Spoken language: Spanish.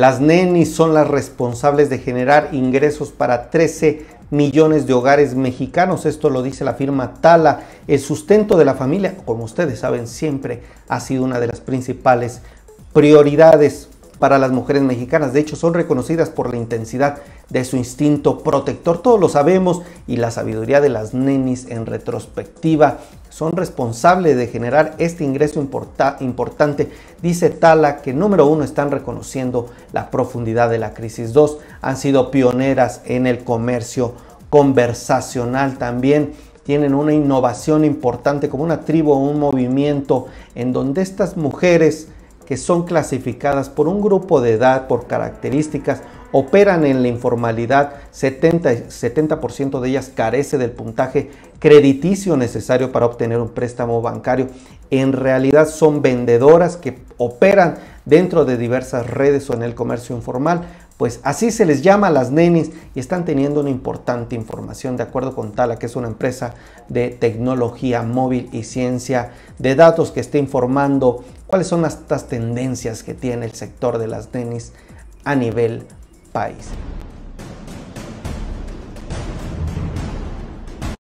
Las nenis son las responsables de generar ingresos para 13 millones de hogares mexicanos. Esto lo dice la firma Tala. El sustento de la familia, como ustedes saben, siempre ha sido una de las principales prioridades para las mujeres mexicanas. De hecho, son reconocidas por la intensidad de su instinto protector. Todos lo sabemos y la sabiduría de las nenis en retrospectiva son responsables de generar este ingreso importante. Dice Tala que número uno están reconociendo la profundidad de la crisis. Dos, han sido pioneras en el comercio conversacional también tienen una innovación importante como una tribu o un movimiento en donde estas mujeres que son clasificadas por un grupo de edad, por características, operan en la informalidad, 70%, 70 de ellas carece del puntaje crediticio necesario para obtener un préstamo bancario. En realidad son vendedoras que operan dentro de diversas redes o en el comercio informal, pues así se les llama a las nenis y están teniendo una importante información de acuerdo con Tala, que es una empresa de tecnología móvil y ciencia de datos que está informando cuáles son estas tendencias que tiene el sector de las nenis a nivel país.